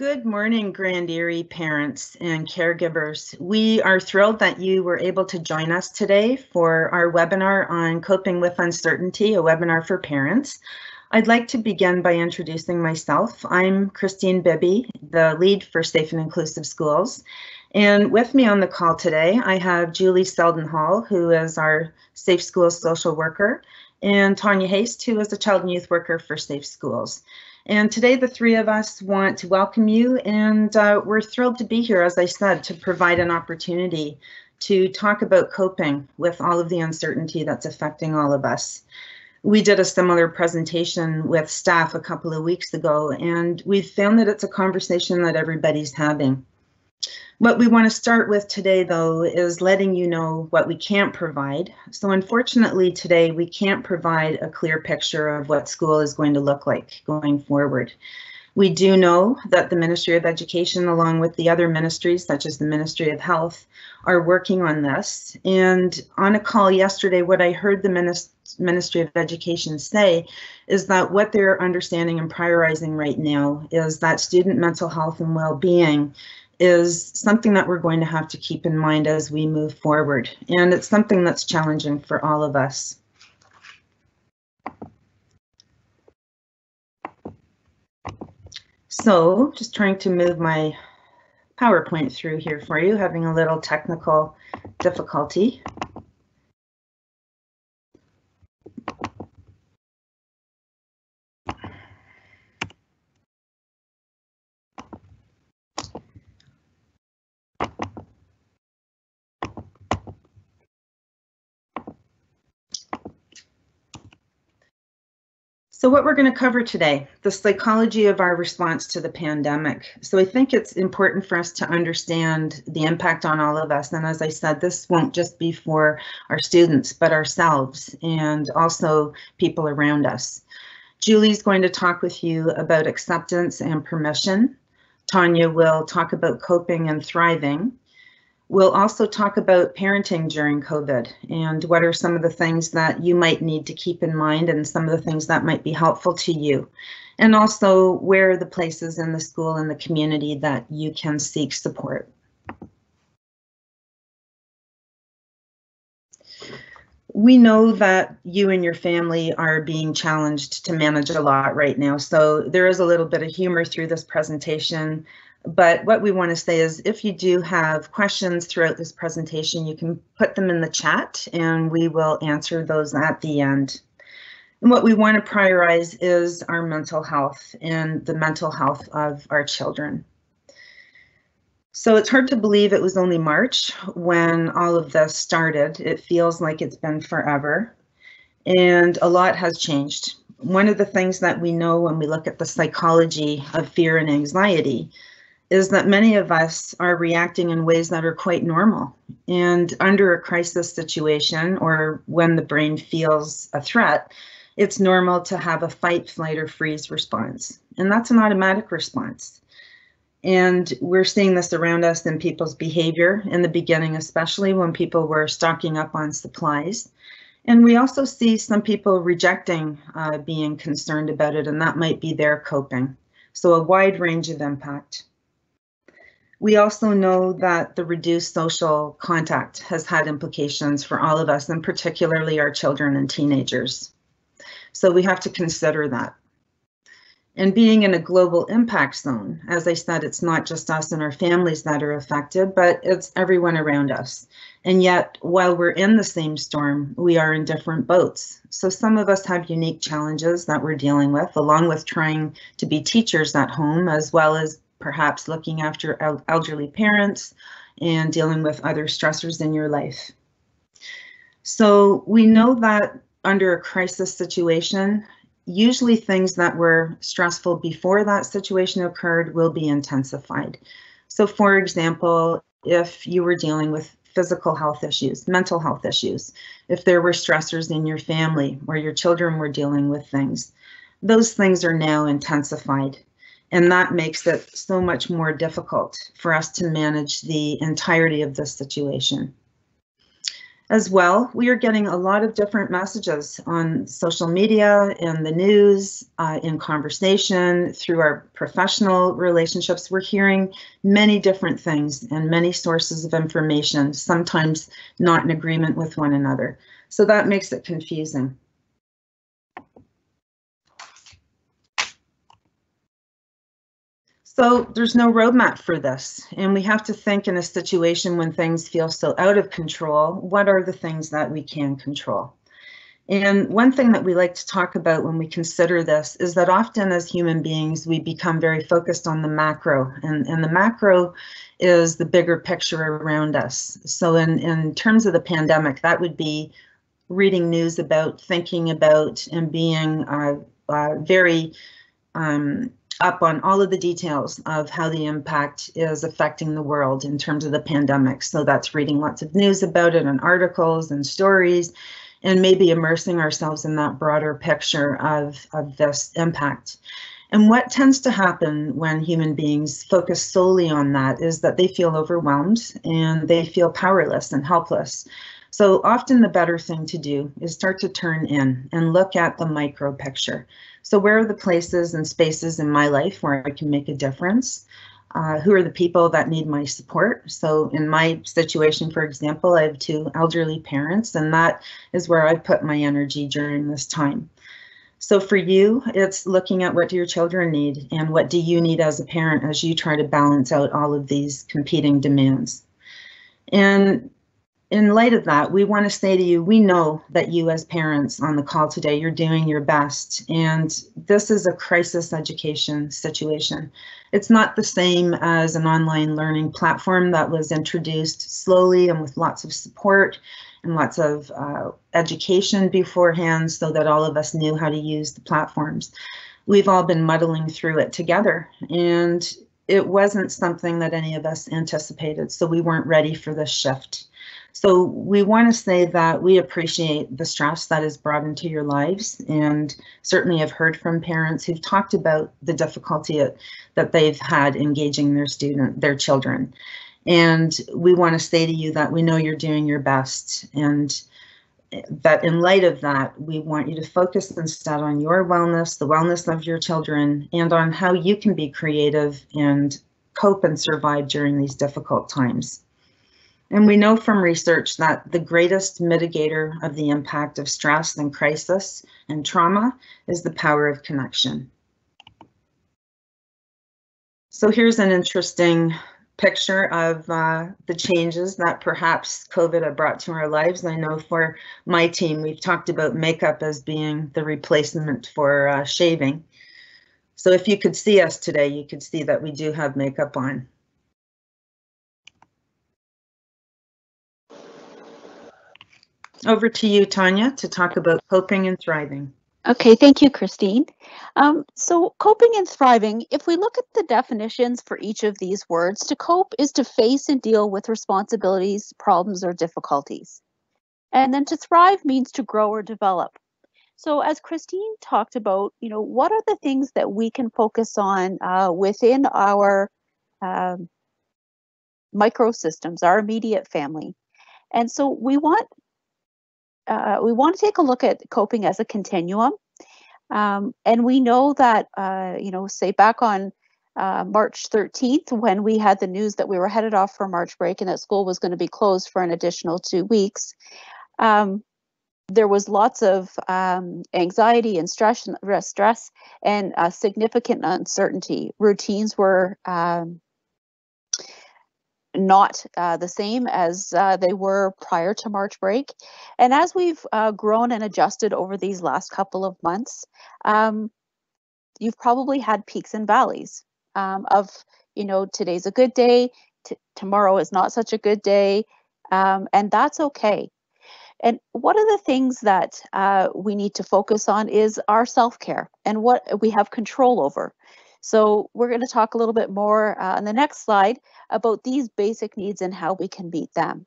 Good morning, Grand Erie parents and caregivers. We are thrilled that you were able to join us today for our webinar on coping with uncertainty, a webinar for parents. I'd like to begin by introducing myself. I'm Christine Bibby, the lead for Safe and Inclusive Schools. And with me on the call today, I have Julie Seldenhall, who is our Safe Schools social worker, and Tanya Haste, who is a child and youth worker for Safe Schools. And today the three of us want to welcome you and uh, we're thrilled to be here, as I said, to provide an opportunity to talk about coping with all of the uncertainty that's affecting all of us. We did a similar presentation with staff a couple of weeks ago and we've found that it's a conversation that everybody's having. What we want to start with today, though, is letting you know what we can't provide. So unfortunately, today we can't provide a clear picture of what school is going to look like going forward. We do know that the Ministry of Education, along with the other ministries, such as the Ministry of Health, are working on this. And on a call yesterday, what I heard the Ministry of Education say is that what they're understanding and prioritizing right now is that student mental health and well-being is something that we're going to have to keep in mind as we move forward. And it's something that's challenging for all of us. So just trying to move my PowerPoint through here for you, having a little technical difficulty. So what we're going to cover today, the psychology of our response to the pandemic. So I think it's important for us to understand the impact on all of us. And as I said, this won't just be for our students, but ourselves and also people around us. Julie's going to talk with you about acceptance and permission. Tanya will talk about coping and thriving. We'll also talk about parenting during COVID and what are some of the things that you might need to keep in mind and some of the things that might be helpful to you. And also where are the places in the school and the community that you can seek support. we know that you and your family are being challenged to manage a lot right now. So there is a little bit of humor through this presentation. But what we want to say is if you do have questions throughout this presentation, you can put them in the chat and we will answer those at the end. And what we want to prioritize is our mental health and the mental health of our children. So it's hard to believe it was only March when all of this started. It feels like it's been forever and a lot has changed. One of the things that we know when we look at the psychology of fear and anxiety is that many of us are reacting in ways that are quite normal. And under a crisis situation or when the brain feels a threat, it's normal to have a fight, flight, or freeze response. And that's an automatic response. And we're seeing this around us in people's behavior in the beginning, especially when people were stocking up on supplies. And we also see some people rejecting uh, being concerned about it, and that might be their coping. So a wide range of impact. We also know that the reduced social contact has had implications for all of us and particularly our children and teenagers. So we have to consider that. And being in a global impact zone, as I said, it's not just us and our families that are affected, but it's everyone around us. And yet, while we're in the same storm, we are in different boats. So some of us have unique challenges that we're dealing with, along with trying to be teachers at home, as well as perhaps looking after elderly parents and dealing with other stressors in your life. So we know that under a crisis situation, usually things that were stressful before that situation occurred will be intensified. So for example, if you were dealing with physical health issues, mental health issues, if there were stressors in your family where your children were dealing with things, those things are now intensified and that makes it so much more difficult for us to manage the entirety of this situation. As well, we are getting a lot of different messages on social media, in the news, uh, in conversation, through our professional relationships. We're hearing many different things and many sources of information, sometimes not in agreement with one another. So that makes it confusing. So there's no roadmap for this, and we have to think in a situation when things feel so out of control, what are the things that we can control? And one thing that we like to talk about when we consider this is that often as human beings, we become very focused on the macro, and, and the macro is the bigger picture around us. So in, in terms of the pandemic, that would be reading news about, thinking about, and being uh, uh, very um, up on all of the details of how the impact is affecting the world in terms of the pandemic. So that's reading lots of news about it and articles and stories and maybe immersing ourselves in that broader picture of, of this impact. And what tends to happen when human beings focus solely on that is that they feel overwhelmed and they feel powerless and helpless. So often the better thing to do is start to turn in and look at the micro picture. So where are the places and spaces in my life where I can make a difference? Uh, who are the people that need my support? So in my situation, for example, I have two elderly parents, and that is where I put my energy during this time. So for you, it's looking at what do your children need and what do you need as a parent as you try to balance out all of these competing demands. And in light of that, we want to say to you, we know that you as parents on the call today, you're doing your best. And this is a crisis education situation. It's not the same as an online learning platform that was introduced slowly and with lots of support and lots of uh, education beforehand so that all of us knew how to use the platforms. We've all been muddling through it together and it wasn't something that any of us anticipated. So we weren't ready for this shift. So we want to say that we appreciate the stress that is brought into your lives and certainly have heard from parents who've talked about the difficulty that they've had engaging their student, their children. And we want to say to you that we know you're doing your best and that in light of that, we want you to focus instead on your wellness, the wellness of your children, and on how you can be creative and cope and survive during these difficult times. And we know from research that the greatest mitigator of the impact of stress and crisis and trauma is the power of connection. So here's an interesting picture of uh, the changes that perhaps COVID had brought to our lives. I know for my team, we've talked about makeup as being the replacement for uh, shaving. So if you could see us today, you could see that we do have makeup on. Over to you, Tanya, to talk about coping and thriving. Okay, thank you, Christine. Um, so coping and thriving, if we look at the definitions for each of these words, to cope is to face and deal with responsibilities, problems, or difficulties. And then to thrive means to grow or develop. So as Christine talked about, you know, what are the things that we can focus on uh, within our um, microsystems, our immediate family? And so we want uh, we want to take a look at coping as a continuum. Um, and we know that, uh, you know, say back on uh, March 13th, when we had the news that we were headed off for March break and that school was going to be closed for an additional two weeks, um, there was lots of um, anxiety and stress, stress and uh, significant uncertainty. Routines were um, not uh, the same as uh, they were prior to March break. And as we've uh, grown and adjusted over these last couple of months, um, you've probably had peaks and valleys um, of, you know, today's a good day, tomorrow is not such a good day, um, and that's okay. And one of the things that uh, we need to focus on is our self care and what we have control over. So we're going to talk a little bit more uh, on the next slide about these basic needs and how we can meet them.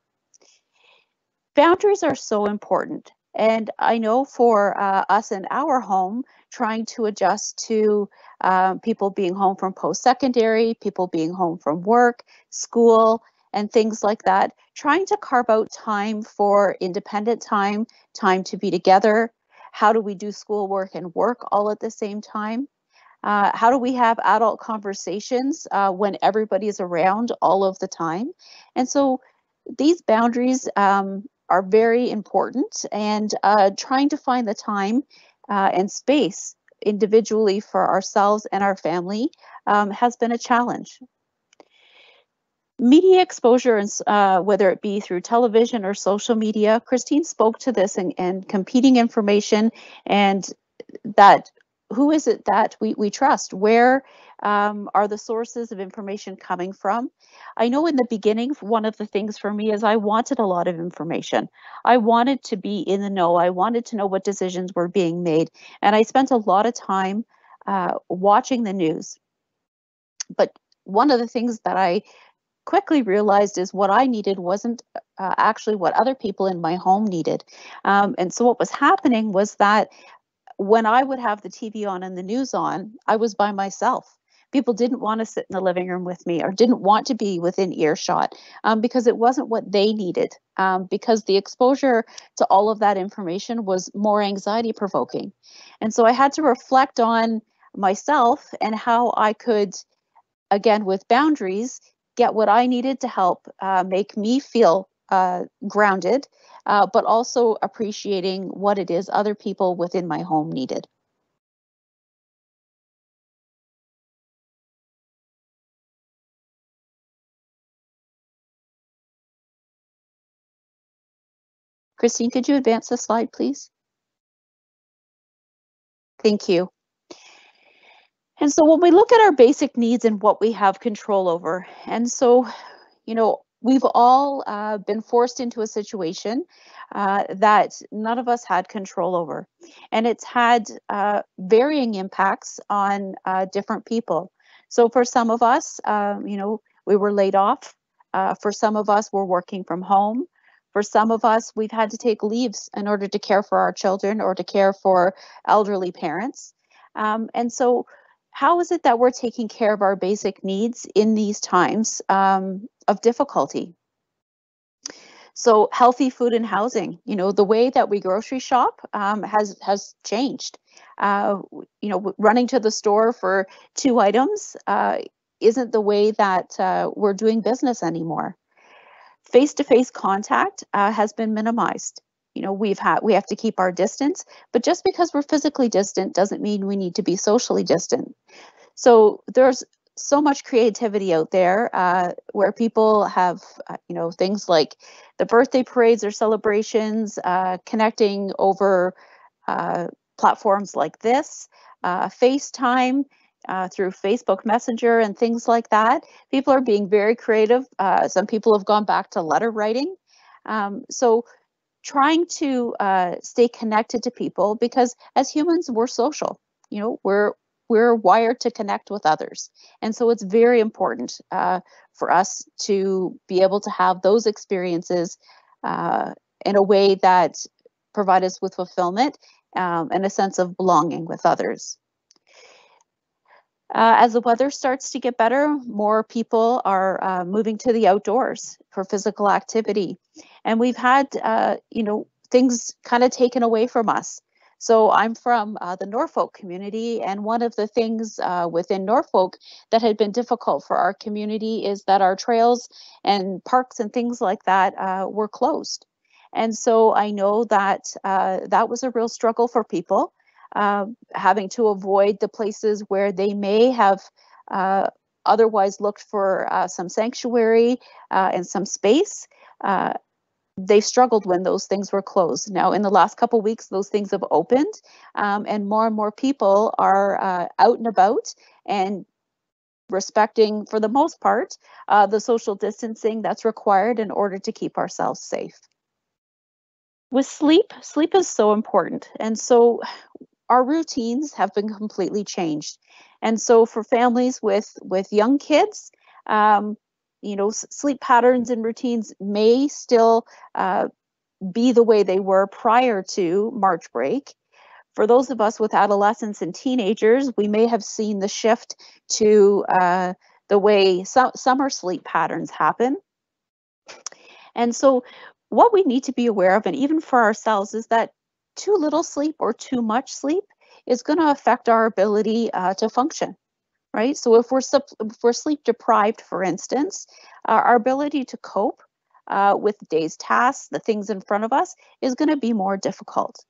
Boundaries are so important. And I know for uh, us in our home, trying to adjust to um, people being home from post-secondary, people being home from work, school, and things like that, trying to carve out time for independent time, time to be together. How do we do schoolwork and work all at the same time? Uh, how do we have adult conversations uh, when everybody is around all of the time? And so these boundaries um, are very important and uh, trying to find the time uh, and space individually for ourselves and our family um, has been a challenge. Media exposure, uh, whether it be through television or social media, Christine spoke to this and, and competing information and that who is it that we, we trust? Where um, are the sources of information coming from? I know in the beginning, one of the things for me is I wanted a lot of information. I wanted to be in the know. I wanted to know what decisions were being made. And I spent a lot of time uh, watching the news. But one of the things that I quickly realized is what I needed wasn't uh, actually what other people in my home needed. Um, and so what was happening was that when I would have the TV on and the news on, I was by myself. People didn't want to sit in the living room with me or didn't want to be within earshot um, because it wasn't what they needed. Um, because the exposure to all of that information was more anxiety provoking. And so I had to reflect on myself and how I could, again, with boundaries, get what I needed to help uh, make me feel uh, grounded uh, but also appreciating what it is other people within my home needed. Christine, could you advance the slide, please? Thank you. And so when we look at our basic needs and what we have control over, and so, you know, we've all uh, been forced into a situation uh, that none of us had control over. And it's had uh, varying impacts on uh, different people. So for some of us, um, you know, we were laid off. Uh, for some of us, we're working from home. For some of us, we've had to take leaves in order to care for our children or to care for elderly parents. Um, and so how is it that we're taking care of our basic needs in these times um, of difficulty? So healthy food and housing, you know, the way that we grocery shop um, has has changed. Uh, you know, running to the store for two items uh, isn't the way that uh, we're doing business anymore. Face-to-face contact uh, has been minimized. Know, we've had we have to keep our distance, but just because we're physically distant doesn't mean we need to be socially distant. So there's so much creativity out there uh, where people have, uh, you know, things like the birthday parades or celebrations, uh, connecting over uh, platforms like this, uh, FaceTime. Uh, through Facebook Messenger and things like that. People are being very creative. some people have gone back to letter writing. Um, so, trying to stay connected to people because as humans, we're social. You know, we're we're wired to connect with others. And so it's very important uh, for us to be able to have those experiences uh, in a way that provide us with fulfillment um, and a sense of belonging with others. Uh, as the weather starts to get better, more people are uh, moving to the outdoors for physical activity. And we've had, uh, you know, things kind of taken away from us. So I'm from uh, the Norfolk community, and one of the things uh, within Norfolk that had been difficult for our community is that our trails and parks and things like that uh, were closed. And so I know that that was a real struggle for people, um, having to avoid the places where they may have uh, otherwise looked for uh, some sanctuary and some space they struggled when those things were closed. Now, in the last couple weeks, those things have opened, um, and more and more people are uh, out and about and respecting, for the most part, uh, the social distancing that's required in order to keep ourselves safe. With sleep, sleep is so important, and so our routines have been completely changed. And so, for families with with young kids, um, you know, sleep patterns and routines may still uh, be the way they were prior to March break. For those of us with adolescents and teenagers, we may have seen the shift to uh, the way su- summer sleep patterns happen. And so, what we need to be aware of, and even for ourselves, is that too little sleep or too much sleep is going to affect our ability uh, to function, right? So, if we're, if we're sleep deprived, for instance, uh, our ability to cope uh, with day's tasks, the things in front of us, is going to be more difficult.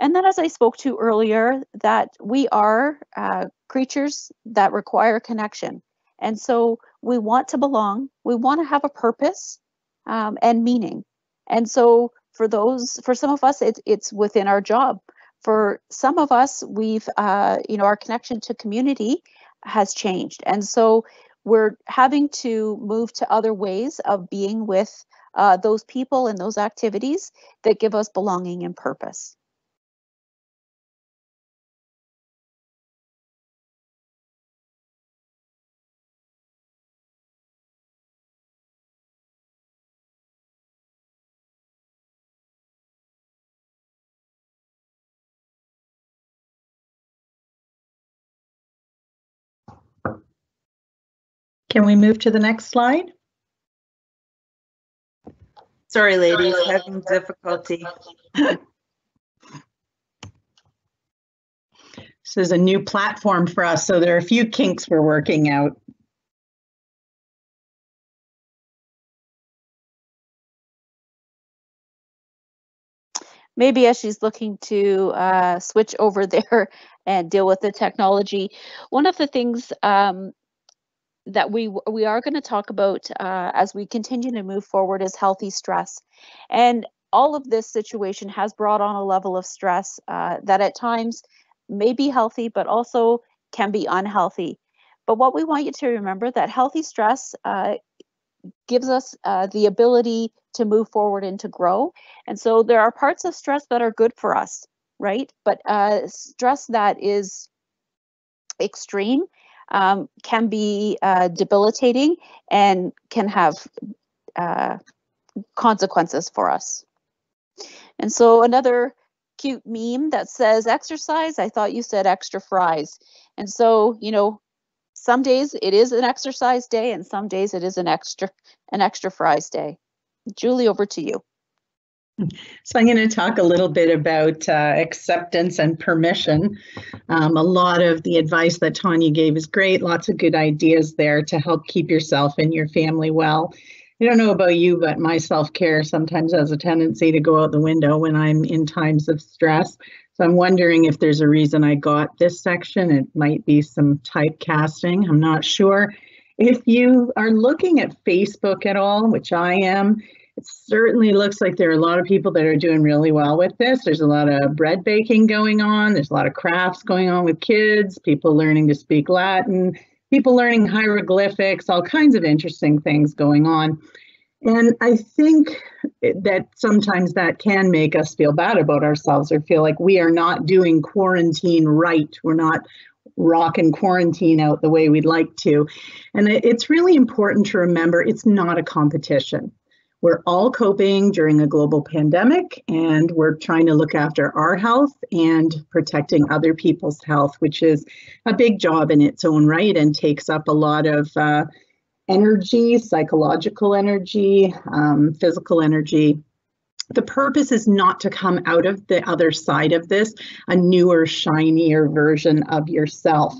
And then, as I spoke to earlier, that we are uh, creatures that require connection. And so we want to belong, we want to have a purpose um, and meaning. And so for those, for some of us, it, it's within our job. For some of us, we've, uh, you know, our connection to community has changed. And so we're having to move to other ways of being with uh, those people and those activities that give us belonging and purpose. Can we move to the next slide? Sorry, ladies, having difficulty. This is a new platform for us, so there are a few kinks we're working out. maybe as she's looking to uh, switch over there and deal with the technology. One of the things um, that we we are going to talk about uh, as we continue to move forward is healthy stress, and all of this situation has brought on a level of stress uh, that at times may be healthy, but also can be unhealthy. But what we want you to remember that healthy stress uh, gives us uh, the ability to move forward and to grow. And so there are parts of stress that are good for us, right? But uh, stress that is extreme um, can be uh, debilitating and can have uh, consequences for us. And so another cute meme that says exercise, I thought you said extra fries. And so, you know, some days it is an exercise day and some days it is an extra an extra fries day. Julie, over to you. So I'm going to talk a little bit about uh, acceptance and permission. Um, a lot of the advice that Tanya gave is great. Lots of good ideas there to help keep yourself and your family well. I don't know about you, but my self-care sometimes has a tendency to go out the window when I'm in times of stress. So I'm wondering if there's a reason I got this section. It might be some typecasting. I'm not sure. If you are looking at Facebook at all, which I am, it certainly looks like there are a lot of people that are doing really well with this. There's a lot of bread baking going on. There's a lot of crafts going on with kids, people learning to speak Latin, people learning hieroglyphics, all kinds of interesting things going on. And I think that sometimes that can make us feel bad about ourselves or feel like we are not doing quarantine right. We're not rocking quarantine out the way we'd like to. And it's really important to remember it's not a competition. We're all coping during a global pandemic, and we're trying to look after our health and protecting other people's health, which is a big job in its own right and takes up a lot of uh, energy, psychological energy, um, physical energy. The purpose is not to come out of the other side of this a newer, shinier version of yourself.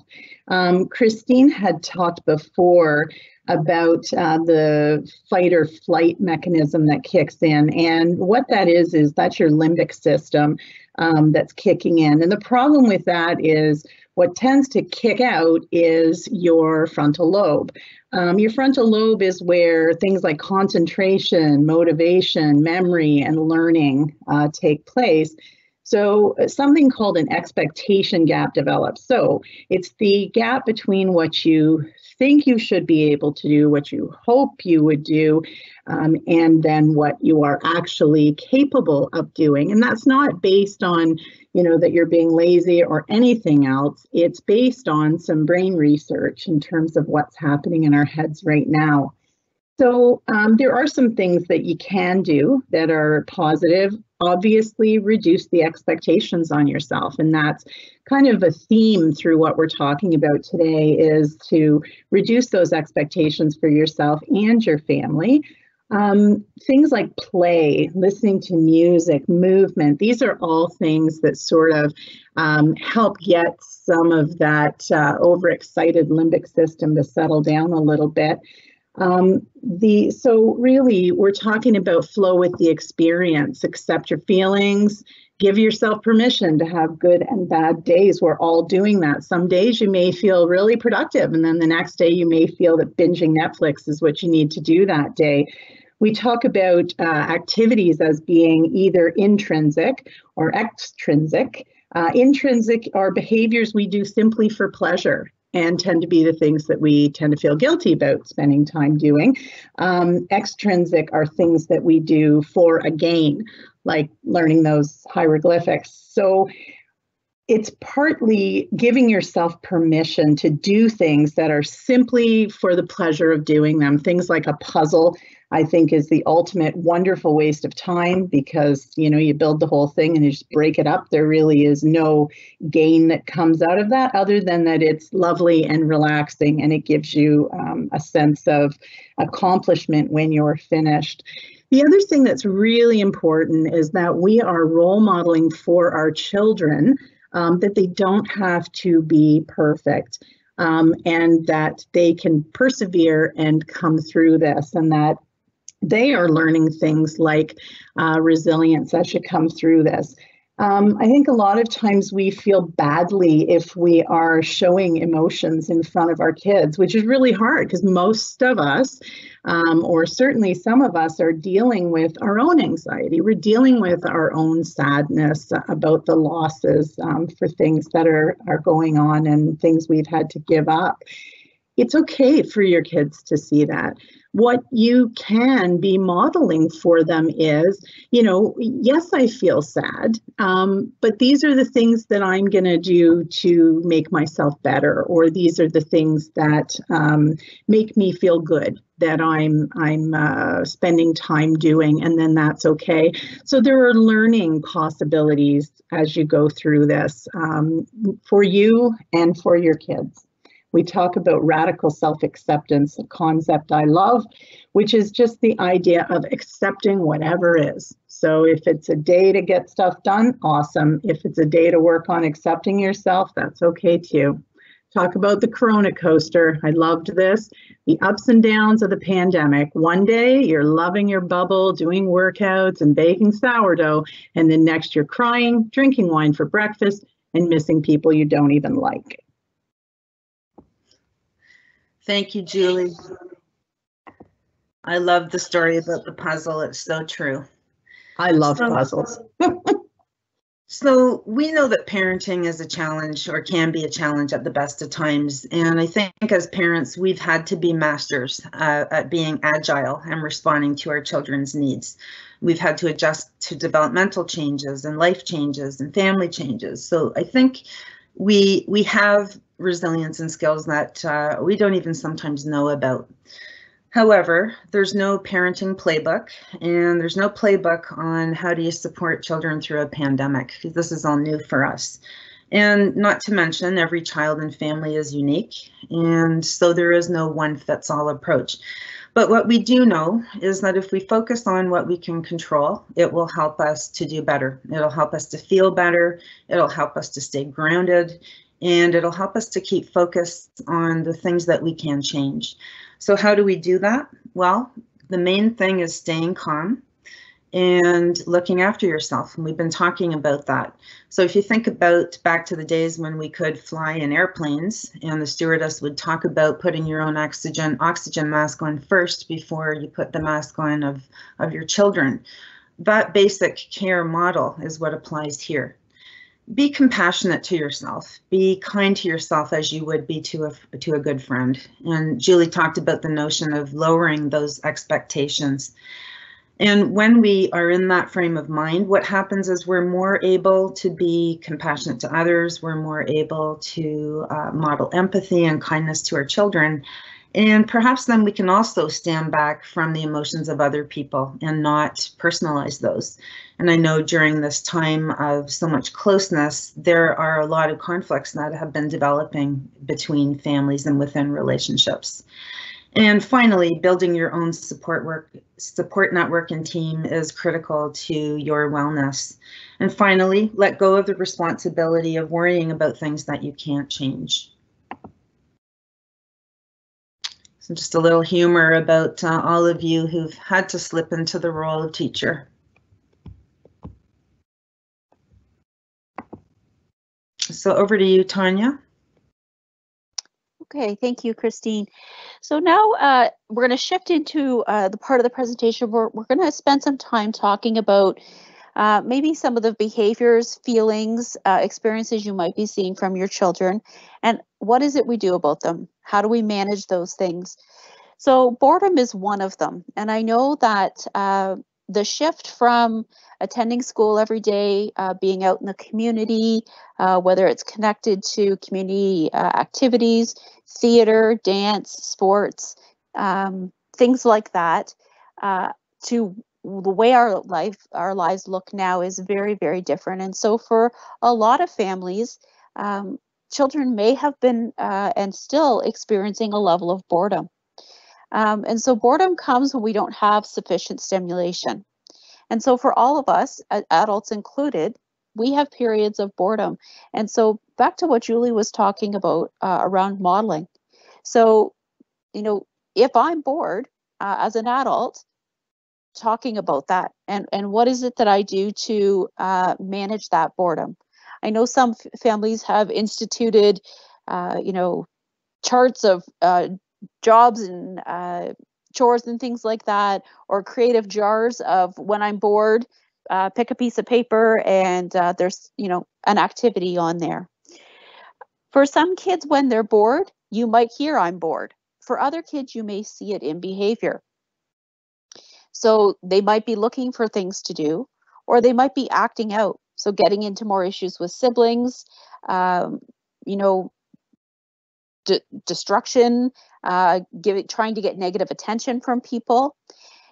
Um, Christine had talked before about uh, the fight or flight mechanism that kicks in. And what that is, is that's your limbic system um, that's kicking in. And the problem with that is what tends to kick out is your frontal lobe. Um, your frontal lobe is where things like concentration, motivation, memory, and learning uh, take place. So uh, something called an expectation gap develops. So it's the gap between what you think you should be able to do, what you hope you would do, um, and then what you are actually capable of doing. And that's not based on, you know, that you're being lazy or anything else. It's based on some brain research in terms of what's happening in our heads right now. So um, there are some things that you can do that are positive. Obviously, reduce the expectations on yourself, and that's kind of a theme through what we're talking about today is to reduce those expectations for yourself and your family. Um, things like play, listening to music, movement, these are all things that sort of um, help get some of that uh, overexcited limbic system to settle down a little bit. Um, the so really we're talking about flow with the experience. Accept your feelings. Give yourself permission to have good and bad days. We're all doing that. Some days you may feel really productive and then the next day you may feel that binging netflix is what you need to do that day. We talk about uh, activities as being either intrinsic or extrinsic. Uh, intrinsic are behaviors we do simply for pleasure and tend to be the things that we tend to feel guilty about spending time doing. Um, extrinsic are things that we do for a gain, like learning those hieroglyphics. So it's partly giving yourself permission to do things that are simply for the pleasure of doing them. Things like a puzzle I think is the ultimate wonderful waste of time because you know you build the whole thing and you just break it up. There really is no gain that comes out of that other than that it's lovely and relaxing and it gives you um, a sense of accomplishment when you're finished. The other thing that's really important is that we are role modeling for our children um, that they don't have to be perfect. Um, and that they can persevere and come through this, and that they are learning things like uh, resilience as you come through this. Um, I think a lot of times we feel badly if we are showing emotions in front of our kids, which is really hard because most of us, um, or certainly some of us, are dealing with our own anxiety. We're dealing with our own sadness about the losses um, for things that are, are going on and things we've had to give up. It's okay for your kids to see that what you can be modeling for them is, you know, yes, I feel sad, um, but these are the things that I'm going to do to make myself better, or these are the things that um, make me feel good that I'm I'm uh, spending time doing, and then that's okay. So there are learning possibilities as you go through this um, for you and for your kids. We talk about radical self acceptance, a concept I love, which is just the idea of accepting whatever is. So if it's a day to get stuff done, awesome. If it's a day to work on accepting yourself, that's okay too. Talk about the Corona coaster. I loved this. The ups and downs of the pandemic. One day you're loving your bubble, doing workouts and baking sourdough, and then next you're crying, drinking wine for breakfast, and missing people you don't even like. Thank you, Julie. I love the story about the puzzle. It's so true. I love so, puzzles. so we know that parenting is a challenge or can be a challenge at the best of times. And I think as parents, we've had to be masters uh, at being agile and responding to our children's needs. We've had to adjust to developmental changes and life changes and family changes. So I think we we have resilience and skills that uh, we don't even sometimes know about. However, there's no parenting playbook and there's no playbook on how do you support children through a pandemic because this is all new for us. And not to mention every child and family is unique and so there is no one fits all approach. But what we do know is that if we focus on what we can control, it will help us to do better. It'll help us to feel better. It'll help us to stay grounded and it'll help us to keep focused on the things that we can change. So how do we do that? Well, the main thing is staying calm and looking after yourself. And we've been talking about that. So if you think about back to the days when we could fly in airplanes and the stewardess would talk about putting your own oxygen oxygen mask on first before you put the mask on of, of your children. That basic care model is what applies here be compassionate to yourself. Be kind to yourself as you would be to a to a good friend. And julie talked about the notion of lowering those expectations. And when we are in that frame of mind what happens is we're more able to be compassionate to others. We're more able to uh, model empathy and kindness to our children and perhaps then we can also stand back from the emotions of other people and not personalize those. And I know during this time of so much closeness, there are a lot of conflicts that have been developing between families and within relationships. And finally, building your own support work, support network and team is critical to your wellness. And finally, let go of the responsibility of worrying about things that you can't change. So just a little humor about uh, all of you who've had to slip into the role of teacher. So over to you, Tanya. Okay, thank you, Christine. So now uh, we're going to shift into uh, the part of the presentation where we're going to spend some time talking about uh, maybe some of the behaviors, feelings, uh, experiences you might be seeing from your children, and what is it we do about them? How do we manage those things? So boredom is one of them, and I know that uh, the shift from attending school every day, uh, being out in the community, uh, whether it's connected to community activities, theater, dance, sports, um, things like that, to the way our life our lives look now is very very different and so for a lot of families um, children may have been uh, and still experiencing a level of boredom um, and so boredom comes when we don't have sufficient stimulation and so for all of us, adults included, we have periods of boredom. And so back to what Julie was talking about uh, around modeling. So, you know, if I'm bored uh, as an adult, talking about that and and what is it that I do to uh, manage that boredom? I know some families have instituted, uh, you know, charts of uh, jobs and uh, chores and things like that, or creative jars of when I'm bored, uh, pick a piece of paper and uh, there's, you know, an activity on there. For some kids, when they're bored, you might hear I'm bored. For other kids, you may see it in behavior. So they might be looking for things to do, or they might be acting out. So getting into more issues with siblings, um, you know, destruction, uh, trying to get negative attention from people.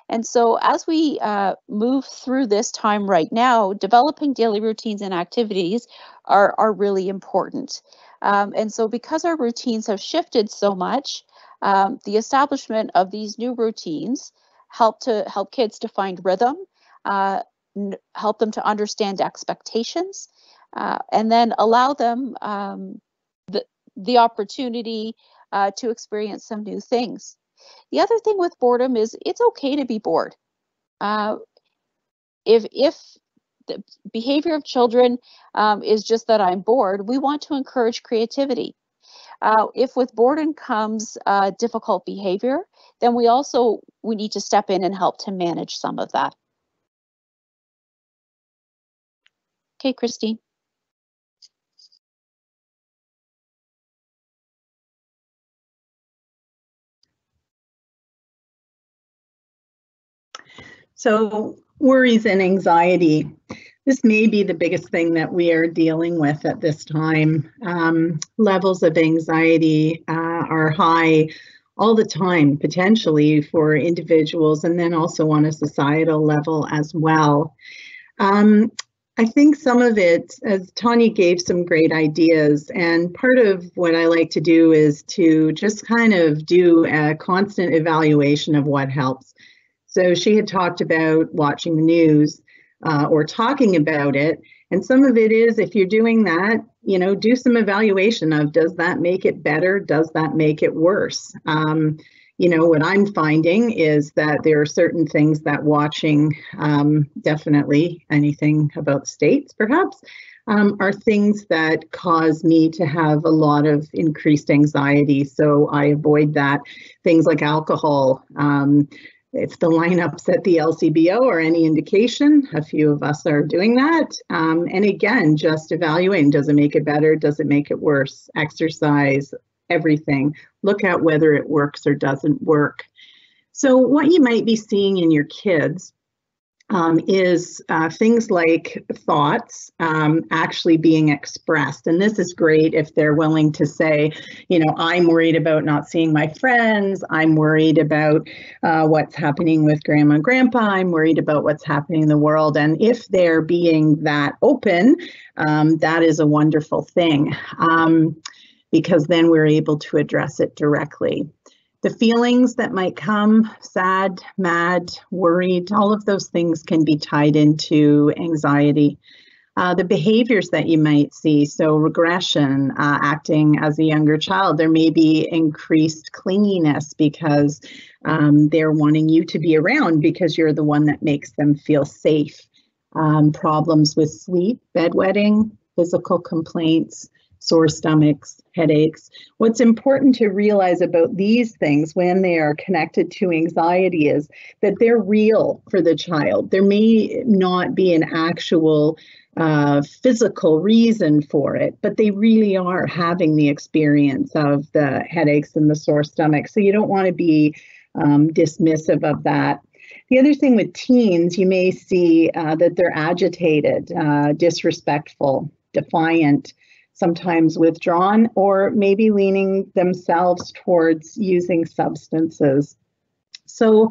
And so, as we uh, move through this time right now, developing daily routines and activities are, are really important. Um, and so, because our routines have shifted so much, um, the establishment of these new routines help to help kids to find rhythm, uh, help them to understand expectations, uh, and then allow them um, the the opportunity uh, to experience some new things. The other thing with boredom is it's okay to be bored. Uh, if if the behavior of children um, is just that I'm bored, we want to encourage creativity. Uh, if with boredom comes uh, difficult behavior, then we also we need to step in and help to manage some of that. Okay, Christine. So, worries and anxiety. This may be the biggest thing that we are dealing with at this time. Um, levels of anxiety uh, are high all the time, potentially for individuals, and then also on a societal level as well. Um, I think some of it, as Tanya gave some great ideas, and part of what I like to do is to just kind of do a constant evaluation of what helps. So she had talked about watching the news uh, or talking about it. And some of it is if you're doing that, you know, do some evaluation of does that make it better? Does that make it worse? Um, you know, what I'm finding is that there are certain things that watching, um, definitely anything about states perhaps, um, are things that cause me to have a lot of increased anxiety. So I avoid that. Things like alcohol, um, if the lineups at the LCBO are any indication, a few of us are doing that. Um, and again, just evaluating, does it make it better? Does it make it worse? Exercise, everything. Look at whether it works or doesn't work. So what you might be seeing in your kids um, is uh, things like thoughts um, actually being expressed. And this is great if they're willing to say, you know, I'm worried about not seeing my friends. I'm worried about uh, what's happening with grandma and grandpa. I'm worried about what's happening in the world. And if they're being that open, um, that is a wonderful thing um, because then we're able to address it directly. The feelings that might come, sad, mad, worried, all of those things can be tied into anxiety. Uh, the behaviors that you might see, so regression, uh, acting as a younger child, there may be increased clinginess because um, they're wanting you to be around because you're the one that makes them feel safe. Um, problems with sleep, bedwetting, physical complaints, sore stomachs, headaches. What's important to realize about these things when they are connected to anxiety is that they're real for the child. There may not be an actual uh, physical reason for it, but they really are having the experience of the headaches and the sore stomach. So you don't want to be um, dismissive of that. The other thing with teens, you may see uh, that they're agitated, uh, disrespectful, defiant, sometimes withdrawn, or maybe leaning themselves towards using substances. So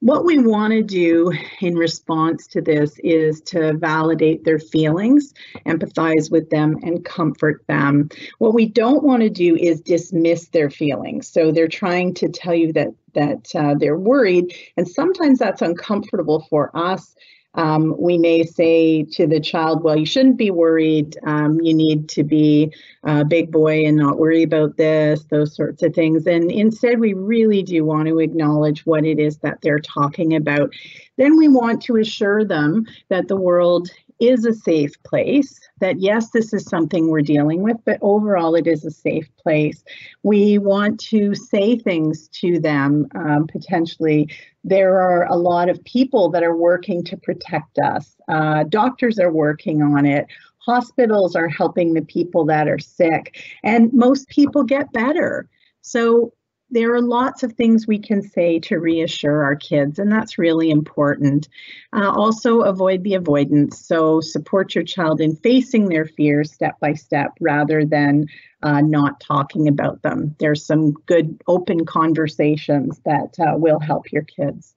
what we want to do in response to this is to validate their feelings, empathize with them, and comfort them. What we don't want to do is dismiss their feelings. So they're trying to tell you that that uh, they're worried, and sometimes that's uncomfortable for us um, we may say to the child, well, you shouldn't be worried. Um, you need to be a big boy and not worry about this, those sorts of things. And instead, we really do want to acknowledge what it is that they're talking about. Then we want to assure them that the world is a safe place, that yes, this is something we're dealing with, but overall it is a safe place. We want to say things to them um, potentially. There are a lot of people that are working to protect us. Uh, doctors are working on it. Hospitals are helping the people that are sick, and most people get better. So there are lots of things we can say to reassure our kids, and that's really important. Uh, also, avoid the avoidance. So, support your child in facing their fears step by step rather than uh, not talking about them. There's some good open conversations that uh, will help your kids.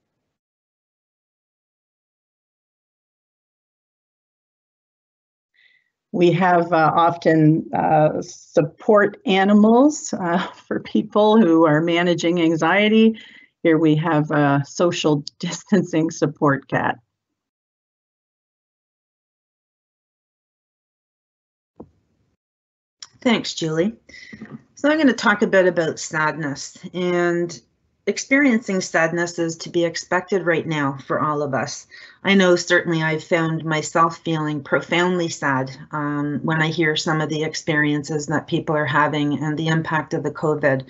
We have uh, often uh, support animals uh, for people who are managing anxiety. Here we have a social distancing support cat. Thanks, Julie. So I'm going to talk a bit about sadness and experiencing sadness is to be expected right now for all of us. I know certainly I've found myself feeling profoundly sad um, when I hear some of the experiences that people are having and the impact of the COVID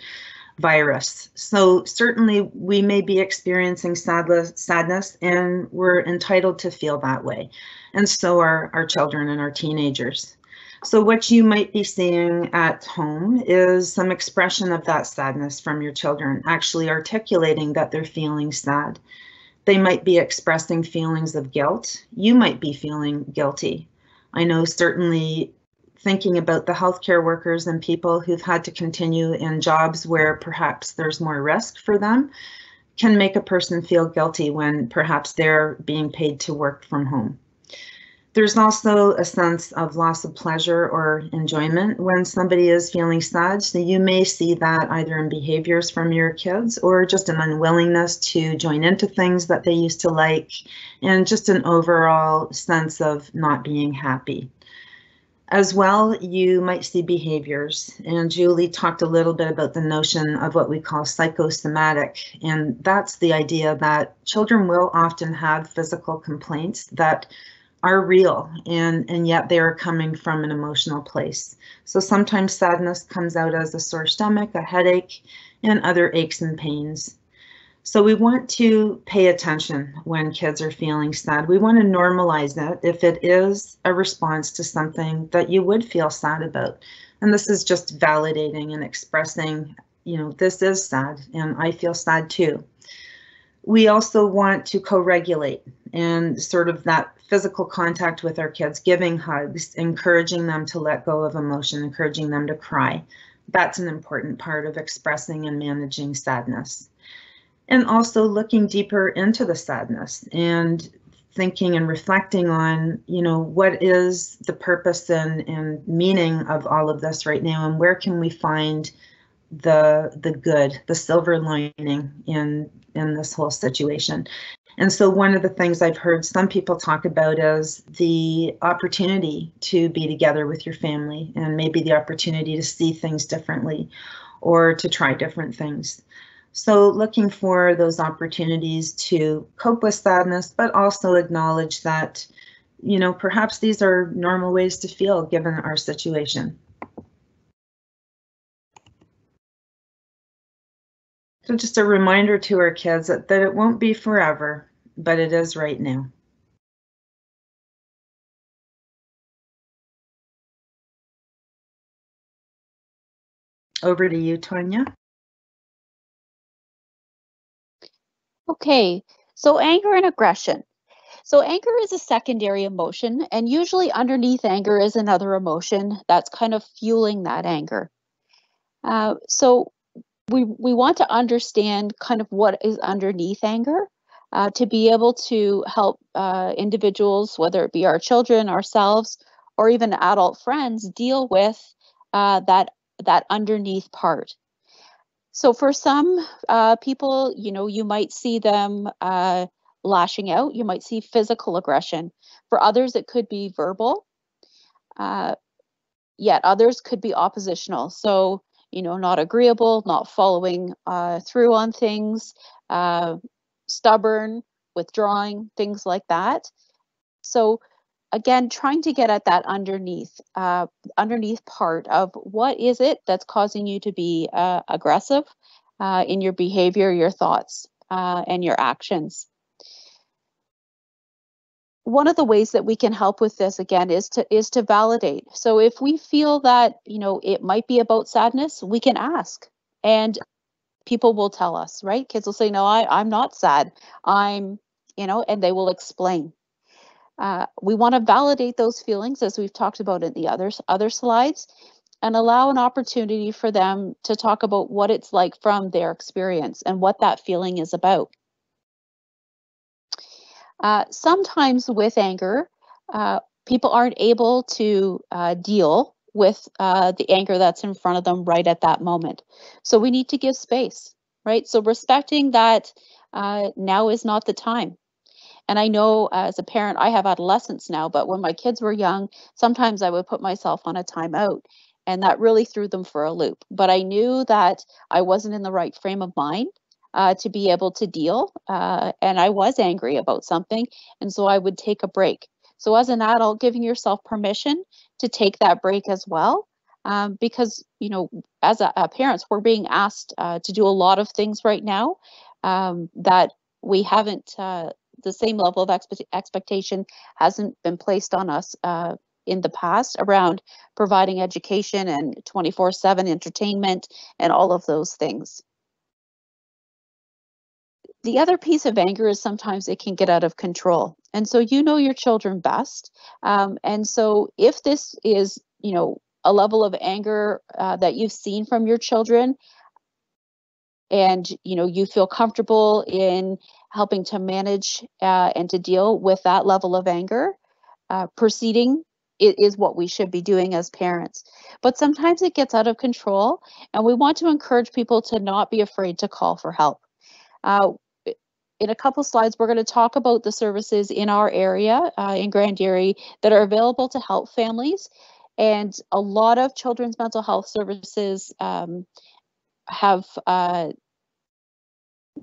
virus. So certainly we may be experiencing sadness, sadness and we're entitled to feel that way. And so are our children and our teenagers. So what you might be seeing at home is some expression of that sadness from your children, actually articulating that they're feeling sad. They might be expressing feelings of guilt. You might be feeling guilty. I know certainly thinking about the healthcare workers and people who've had to continue in jobs where perhaps there's more risk for them can make a person feel guilty when perhaps they're being paid to work from home. There's also a sense of loss of pleasure or enjoyment when somebody is feeling sad. So you may see that either in behaviors from your kids or just an unwillingness to join into things that they used to like and just an overall sense of not being happy. As well, you might see behaviors, and Julie talked a little bit about the notion of what we call psychosomatic, and that's the idea that children will often have physical complaints that are real and and yet they are coming from an emotional place. So sometimes sadness comes out as a sore stomach a headache and other aches and pains. So we want to pay attention when kids are feeling sad. We want to normalize that if it is a response to something that you would feel sad about. And this is just validating and expressing you know this is sad and i feel sad too we also want to co-regulate and sort of that physical contact with our kids, giving hugs, encouraging them to let go of emotion, encouraging them to cry. That's an important part of expressing and managing sadness. And also looking deeper into the sadness and thinking and reflecting on, you know, what is the purpose and, and meaning of all of this right now and where can we find the the good, the silver lining in in this whole situation. And so one of the things I've heard some people talk about is the opportunity to be together with your family and maybe the opportunity to see things differently or to try different things. So looking for those opportunities to cope with sadness, but also acknowledge that, you know, perhaps these are normal ways to feel given our situation. So just a reminder to our kids that, that it won't be forever, but it is right now. Over to you, Tonya. Okay, so anger and aggression. So anger is a secondary emotion, and usually underneath anger is another emotion that's kind of fueling that anger. Uh, so we we want to understand kind of what is underneath anger uh, to be able to help uh, individuals, whether it be our children, ourselves, or even adult friends, deal with uh, that that underneath part. So for some uh, people, you know, you might see them uh, lashing out. You might see physical aggression. For others, it could be verbal. Uh, yet others could be oppositional. So you know, not agreeable, not following uh, through on things, uh, stubborn, withdrawing, things like that. So again, trying to get at that underneath, uh, underneath part of what is it that's causing you to be uh, aggressive uh, in your behavior, your thoughts, uh, and your actions one of the ways that we can help with this again is to is to validate. So if we feel that you know it might be about sadness we can ask and people will tell us right? Kids will say no I, i'm not sad. I'm you know and they will explain. Uh, we want to validate those feelings as we've talked about in the others other slides and allow an opportunity for them to talk about what it's like from their experience and what that feeling is about uh, sometimes with anger, uh, people aren't able to uh, deal with uh, the anger that's in front of them right at that moment. So we need to give space, right? So respecting that uh, now is not the time. And I know as a parent, I have adolescents now, but when my kids were young, sometimes I would put myself on a timeout and that really threw them for a loop. But I knew that I wasn't in the right frame of mind uh, to be able to deal. Uh, and I was angry about something. And so I would take a break. So, as an adult, giving yourself permission to take that break as well. Um, because, you know, as a, a parents, we're being asked uh, to do a lot of things right now um, that we haven't, uh, the same level of expe- expectation hasn't been placed on us uh, in the past around providing education and 24 7 entertainment and all of those things the other piece of anger is sometimes it can get out of control. And so you know your children best. Um, and so if this is you know a level of anger uh, that you've seen from your children and you know you feel comfortable in helping to manage uh, and to deal with that level of anger uh, proceeding is what we should be doing as parents. But sometimes it gets out of control and we want to encourage people to not be afraid to call for help. Uh, in a couple slides, we're going to talk about the services in our area uh, in Grand Erie that are available to help families. And a lot of children's mental health services um, have uh,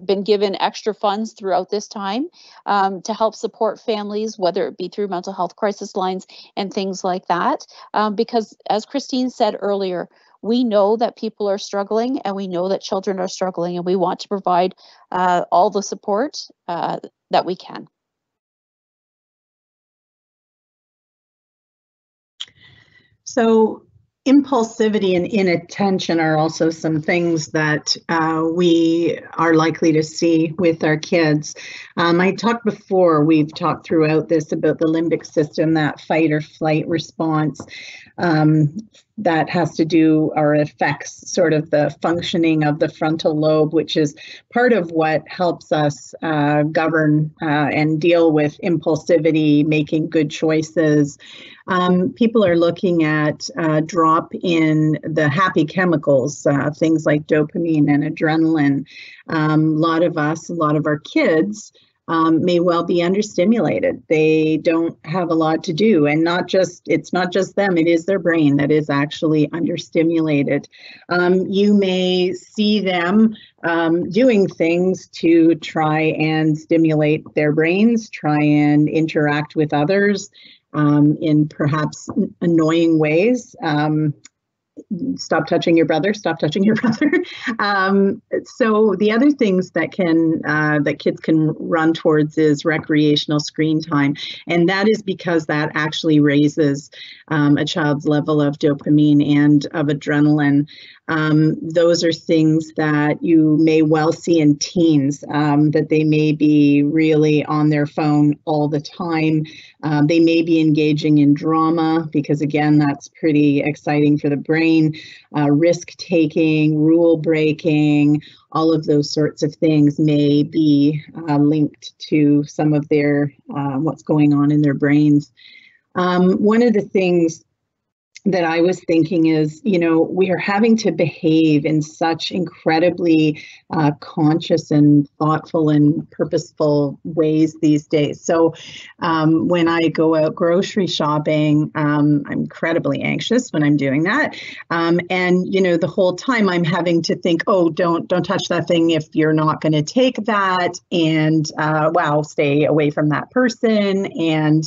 been given extra funds throughout this time um, to help support families, whether it be through mental health crisis lines and things like that. Um, because as Christine said earlier, we know that people are struggling and we know that children are struggling and we want to provide uh, all the support uh, that we can. So impulsivity and inattention are also some things that uh, we are likely to see with our kids. Um, I talked before, we've talked throughout this about the limbic system, that fight or flight response. Um, that has to do or affects sort of the functioning of the frontal lobe, which is part of what helps us uh, govern uh, and deal with impulsivity, making good choices. Um, people are looking at uh, drop in the happy chemicals, uh, things like dopamine and adrenaline. Um, a lot of us, a lot of our kids um, may well be understimulated. They don't have a lot to do, and not just it's not just them; it is their brain that is actually understimulated. Um, you may see them um, doing things to try and stimulate their brains, try and interact with others. Um, in perhaps annoying ways. Stop touching your brother stop touching your brother. Um, so the other things that can uh, that kids can run towards is recreational screen time. And that is because that actually raises um, a child's level of dopamine and of adrenaline um, those are things that you may well see in teens um, that they may be really on their phone all the time. Um, they may be engaging in drama because, again, that's pretty exciting for the brain. Uh, risk taking, rule breaking, all of those sorts of things may be uh, linked to some of their uh, what's going on in their brains. Um, one of the things that I was thinking is, you know, we are having to behave in such incredibly uh, conscious and thoughtful and purposeful ways these days. So um, when I go out grocery shopping, um, I'm incredibly anxious when I'm doing that. Um, and, you know, the whole time I'm having to think, oh, don't don't touch that thing if you're not going to take that. And uh, wow, stay away from that person. And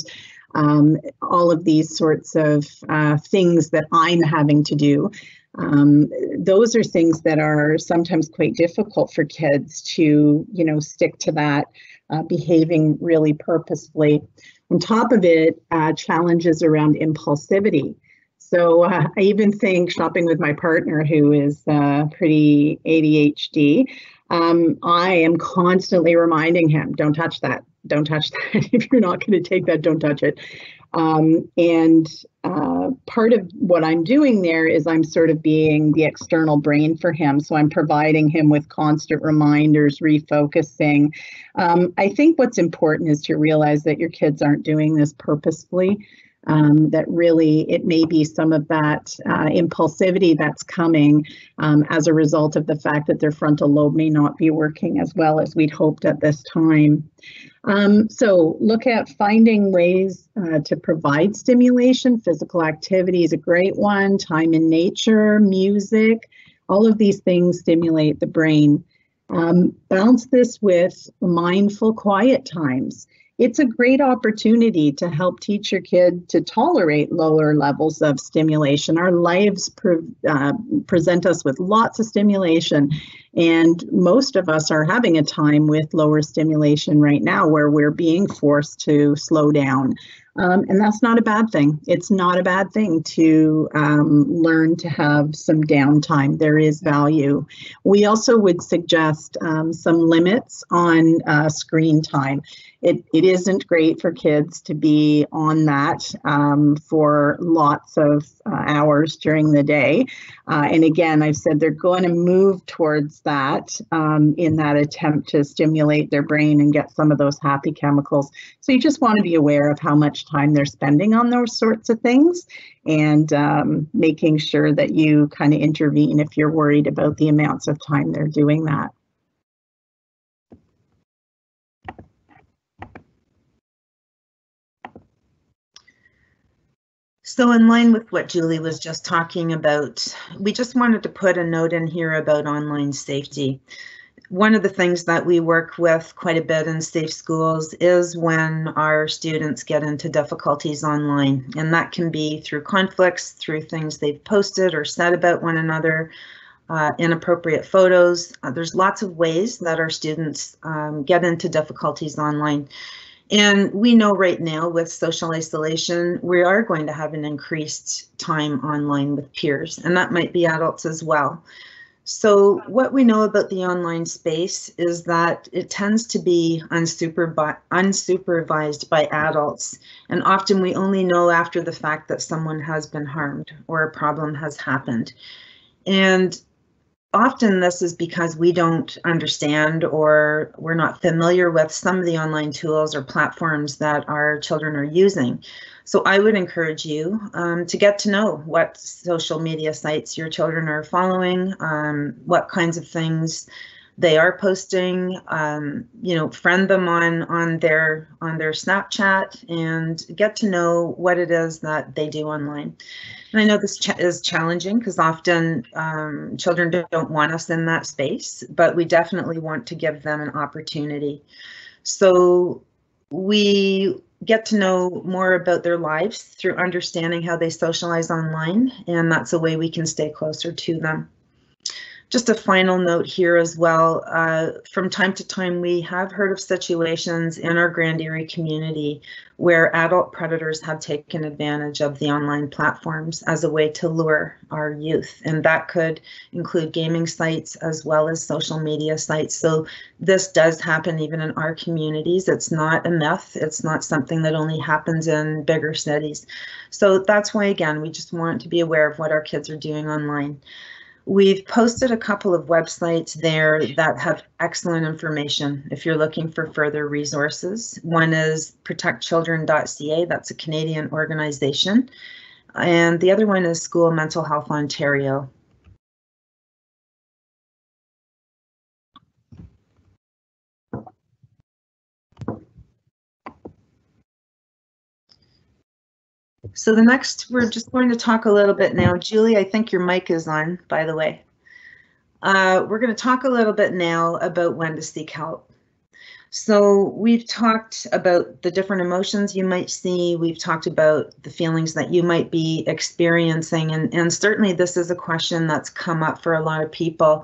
um, all of these sorts of uh, things that I'm having to do. Um, those are things that are sometimes quite difficult for kids to, you know, stick to that, uh, behaving really purposefully. On top of it, uh, challenges around impulsivity. So uh, I even think shopping with my partner, who is uh, pretty ADHD, um, I am constantly reminding him, don't touch that, don't touch that. if you're not going to take that, don't touch it. Um, and uh, part of what I'm doing there is I'm sort of being the external brain for him. So I'm providing him with constant reminders, refocusing. Um, I think what's important is to realize that your kids aren't doing this purposefully um, that really it may be some of that uh, impulsivity that's coming um, as a result of the fact that their frontal lobe may not be working as well as we'd hoped at this time. Um, so look at finding ways uh, to provide stimulation. Physical activity is a great one. Time in nature, music, all of these things stimulate the brain. Um, balance this with mindful quiet times it's a great opportunity to help teach your kid to tolerate lower levels of stimulation. Our lives pre- uh, present us with lots of stimulation, and most of us are having a time with lower stimulation right now where we're being forced to slow down. Um, and that's not a bad thing. It's not a bad thing to um, learn to have some downtime. There is value. We also would suggest um, some limits on uh, screen time it, it isn't great for kids to be on that um, for lots of uh, hours during the day. Uh, and again, I've said they're going to move towards that um, in that attempt to stimulate their brain and get some of those happy chemicals. So you just want to be aware of how much time they're spending on those sorts of things and um, making sure that you kind of intervene if you're worried about the amounts of time they're doing that. So in line with what Julie was just talking about, we just wanted to put a note in here about online safety. One of the things that we work with quite a bit in safe schools is when our students get into difficulties online, and that can be through conflicts, through things they've posted or said about one another, uh, inappropriate photos. Uh, there's lots of ways that our students um, get into difficulties online. And we know right now with social isolation, we are going to have an increased time online with peers, and that might be adults as well. So what we know about the online space is that it tends to be unsupervised by adults. And often we only know after the fact that someone has been harmed or a problem has happened. And often this is because we don't understand or we're not familiar with some of the online tools or platforms that our children are using. So I would encourage you um, to get to know what social media sites your children are following, um, what kinds of things they are posting. Um, you know, friend them on on their on their Snapchat and get to know what it is that they do online. And I know this ch is challenging because often um, children don't want us in that space, but we definitely want to give them an opportunity. So we get to know more about their lives through understanding how they socialize online, and that's a way we can stay closer to them. Just a final note here as well. Uh, from time to time, we have heard of situations in our Grand Erie community where adult predators have taken advantage of the online platforms as a way to lure our youth. And that could include gaming sites as well as social media sites. So this does happen even in our communities. It's not a myth. It's not something that only happens in bigger cities. So that's why, again, we just want to be aware of what our kids are doing online. We've posted a couple of websites there that have excellent information if you're looking for further resources. One is protectchildren.ca, that's a Canadian organization, and the other one is School Mental Health Ontario. So the next, we're just going to talk a little bit now. Julie, I think your mic is on, by the way. Uh, we're going to talk a little bit now about when to seek help. So we've talked about the different emotions you might see. We've talked about the feelings that you might be experiencing. And, and certainly this is a question that's come up for a lot of people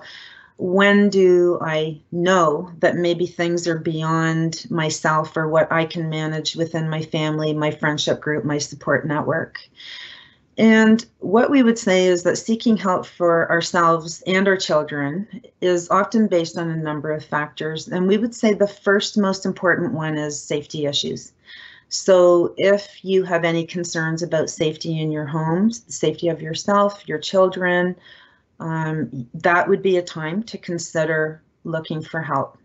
when do I know that maybe things are beyond myself or what I can manage within my family, my friendship group, my support network? And what we would say is that seeking help for ourselves and our children is often based on a number of factors. And we would say the first most important one is safety issues. So if you have any concerns about safety in your homes, safety of yourself, your children, um, that would be a time to consider looking for help.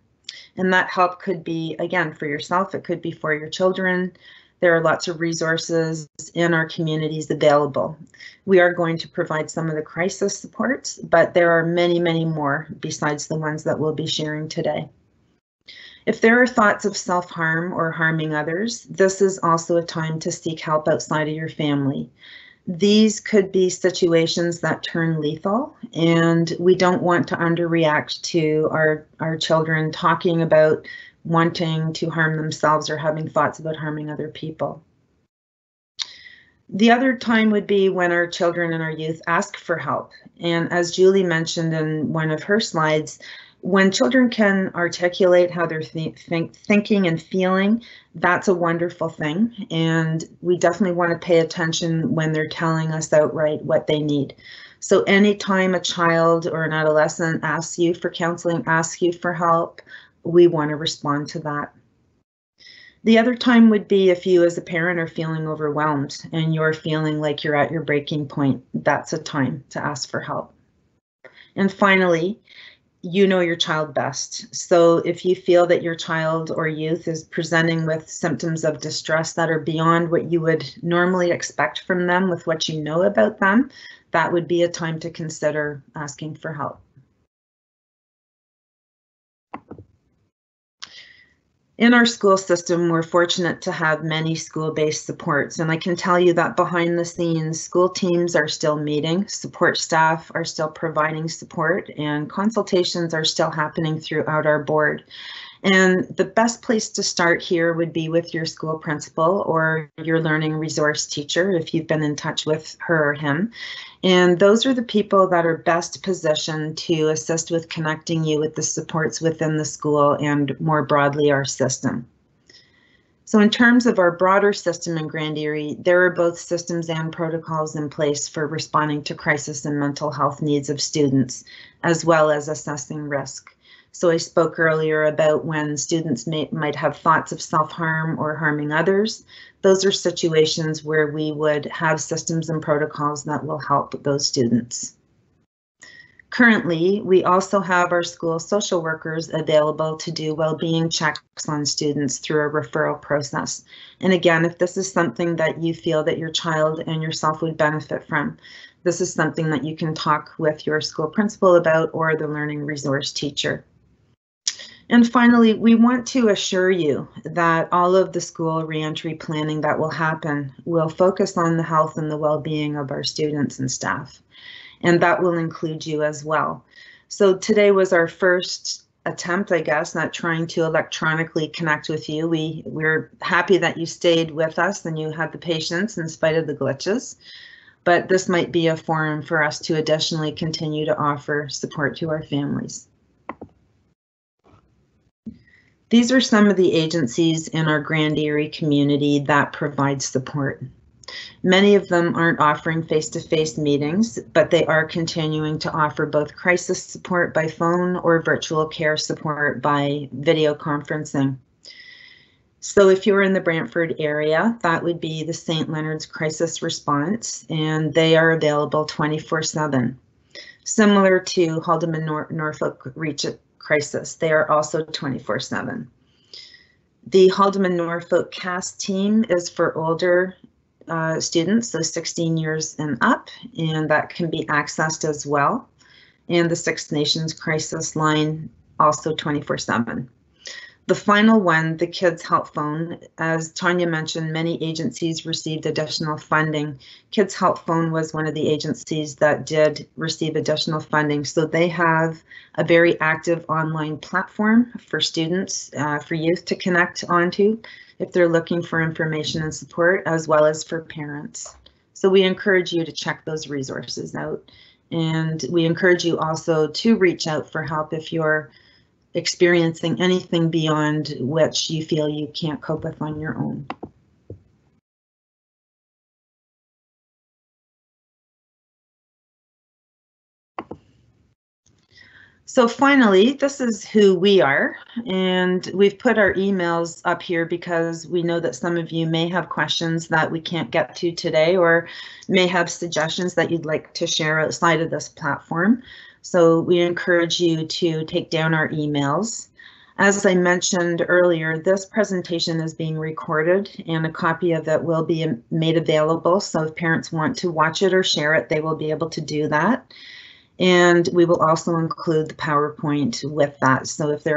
And that help could be, again, for yourself, it could be for your children. There are lots of resources in our communities available. We are going to provide some of the crisis supports, but there are many, many more besides the ones that we'll be sharing today. If there are thoughts of self-harm or harming others, this is also a time to seek help outside of your family these could be situations that turn lethal and we don't want to underreact to our our children talking about wanting to harm themselves or having thoughts about harming other people. The other time would be when our children and our youth ask for help. And as Julie mentioned in one of her slides, when children can articulate how they're th think, thinking and feeling, that's a wonderful thing. And we definitely want to pay attention when they're telling us outright what they need. So anytime a child or an adolescent asks you for counseling, asks you for help, we want to respond to that. The other time would be if you as a parent are feeling overwhelmed and you're feeling like you're at your breaking point, that's a time to ask for help. And finally, you know your child best. So if you feel that your child or youth is presenting with symptoms of distress that are beyond what you would normally expect from them with what you know about them, that would be a time to consider asking for help. In our school system, we're fortunate to have many school-based supports, and I can tell you that behind the scenes, school teams are still meeting, support staff are still providing support, and consultations are still happening throughout our board. And the best place to start here would be with your school principal or your learning resource teacher if you've been in touch with her or him. And those are the people that are best positioned to assist with connecting you with the supports within the school and more broadly our system. So in terms of our broader system in Grand Erie, there are both systems and protocols in place for responding to crisis and mental health needs of students, as well as assessing risk. So I spoke earlier about when students may, might have thoughts of self-harm or harming others. Those are situations where we would have systems and protocols that will help those students. Currently, we also have our school social workers available to do well-being checks on students through a referral process. And again, if this is something that you feel that your child and yourself would benefit from, this is something that you can talk with your school principal about or the learning resource teacher. And finally, we want to assure you that all of the school reentry planning that will happen will focus on the health and the well-being of our students and staff and that will include you as well. So today was our first attempt, I guess, not trying to electronically connect with you. We we're happy that you stayed with us and you had the patience in spite of the glitches. But this might be a forum for us to additionally continue to offer support to our families. These are some of the agencies in our Grand Erie community that provide support. Many of them aren't offering face-to-face -face meetings, but they are continuing to offer both crisis support by phone or virtual care support by video conferencing. So if you're in the Brantford area, that would be the St. Leonard's Crisis Response, and they are available 24-7. Similar to Haldimand Nor Norfolk Reach Crisis, they are also 24-7. The Haldimand Norfolk CAST team is for older uh, students, so 16 years and up, and that can be accessed as well. And the Six Nations Crisis Line also 24 7. The final one, the Kids Help Phone, as Tanya mentioned, many agencies received additional funding. Kids Help Phone was one of the agencies that did receive additional funding. So they have a very active online platform for students, uh, for youth to connect onto if they're looking for information and support, as well as for parents. So we encourage you to check those resources out. And we encourage you also to reach out for help if you're experiencing anything beyond which you feel you can't cope with on your own. So finally, this is who we are, and we've put our emails up here because we know that some of you may have questions that we can't get to today or may have suggestions that you'd like to share outside of this platform. So we encourage you to take down our emails. As I mentioned earlier, this presentation is being recorded and a copy of it will be made available. So if parents want to watch it or share it, they will be able to do that. And we will also include the PowerPoint with that. So if there